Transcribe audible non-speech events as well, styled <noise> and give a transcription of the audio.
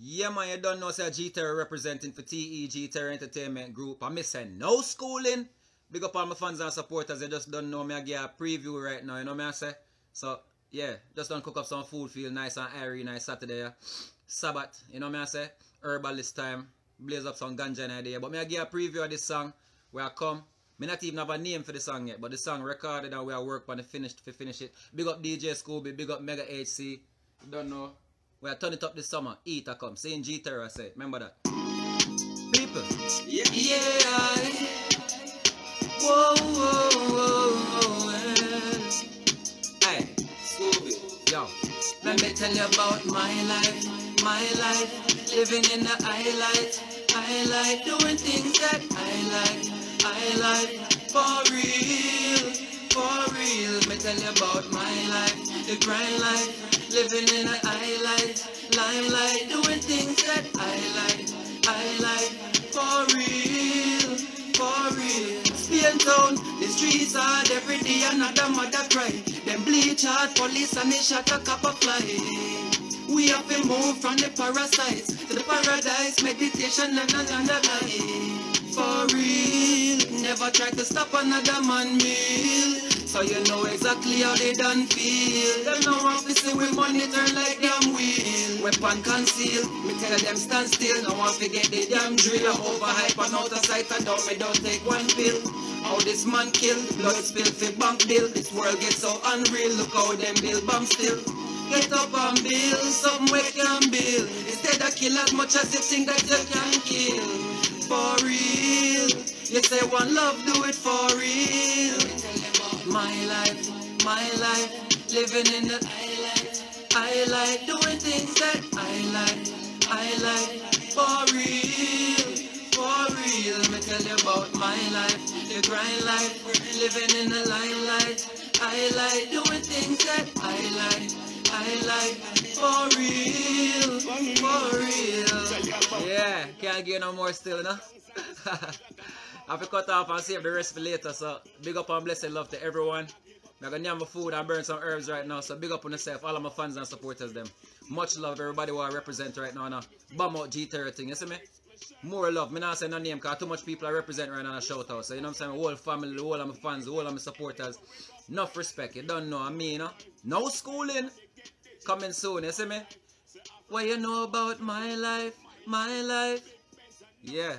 Yeah, man, you don't know, say G-Terra representing for TEG Terra Entertainment Group. I'm missing no schooling. Big up all my fans and supporters. They just don't know me. I get a preview right now, you know what I say? So, yeah, just don't cook up some food, feel nice and airy, nice Saturday. Yeah. Sabbath, you know what I say? Herbal this time. Blaze up some ganja idea. But me I give a preview of this song where I come. Me not even have a name for the song yet, but the song recorded and we are work on the finished to finish it. Big up DJ Scooby, big up Mega HC. You don't know. We are turn it up this summer. Eat a come. Saying G-Terra say. Remember that. People. Yeah. yeah. Whoa, whoa, whoa, whoa. Hey. Scooby. Yo. Let me tell you about my life, my life. Living in the highlight, highlight. Doing things that I like, I like. For real, for real. Let me tell you about my life, the grind life. Living in the highlight, limelight. Doing things that I like, I like. For real, for real. Spain town, the streets hard every day. Another mother cry. Them bleach hard police and they shot a copper fly. We have to move from the parasites to the paradise. Meditation and another life. For real, never try to stop another man meal. So you know exactly how they done feel. Them no officer we monitor like damn wheel. Weapon conceal, me tell them stand still. No one forget the damn drill. I Overhype and out of sight and down me don't take one pill. How this man kill, blood spill for bank bill. This world gets so unreal. Look how them build bomb still. Get up and build something we can build. Instead of kill as much as you think that you can kill. For real, you say one love, do it for real. My life, living in the highlight. I like doing things that I like, I like. For real, for real. Let me tell you about my life, the grind life, living in the limelight. I like doing things that I like, I like. For real, for real. Yeah, can't get no more still, you know? <laughs> I have to cut off and save the rest for later. So big up and blessed love to everyone. Gonna name my food and burn some herbs right now. So big up on yourself, all of my fans and supporters them. Much love everybody who I represent right now. now. Bomb out G30 thing, you see me? More love. Me not say no name because too much people I represent right now in a shout out. So you know what I'm saying? Whole family, whole of my fans, whole of my supporters. Enough respect. You don't know I mean, you? No schooling. Coming soon, you see me? What you know about my life? My life? Yeah.